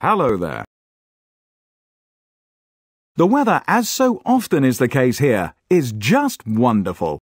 Hello there. The weather, as so often is the case here, is just wonderful.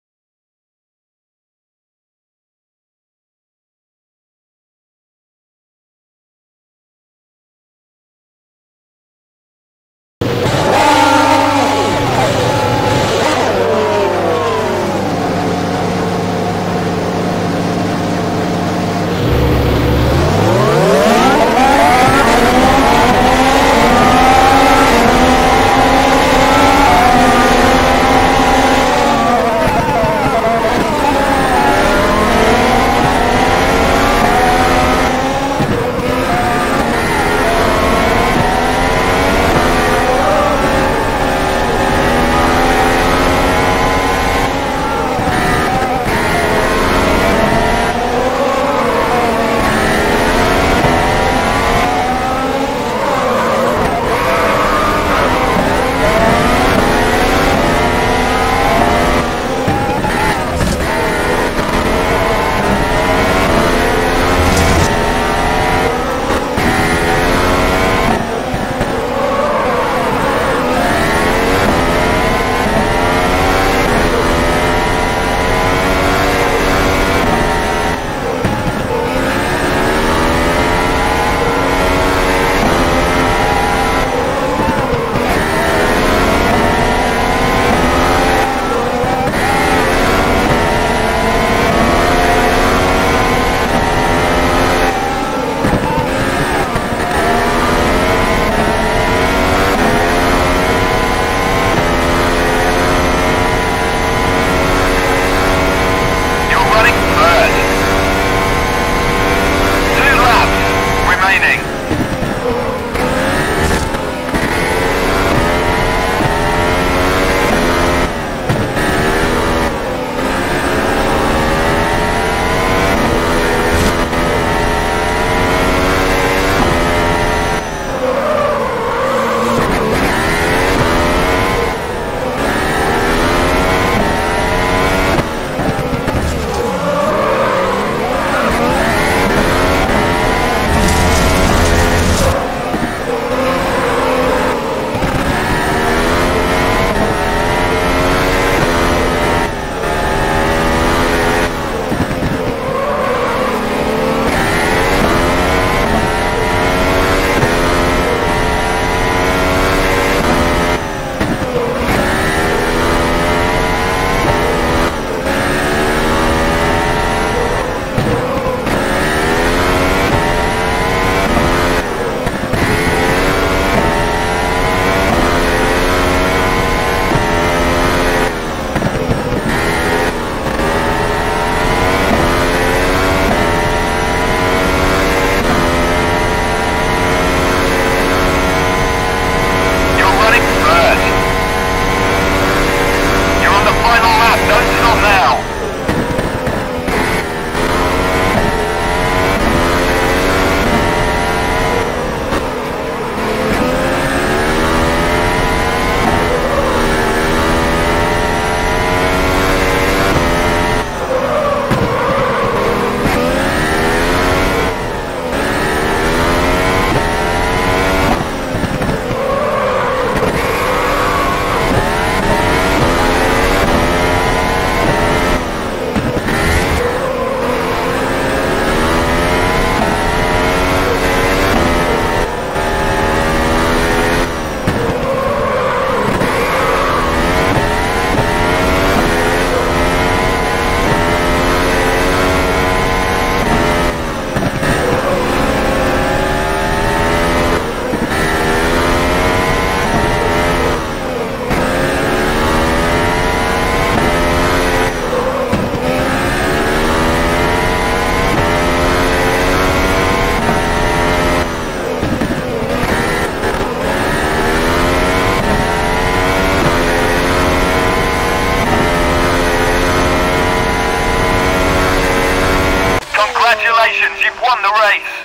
won the race.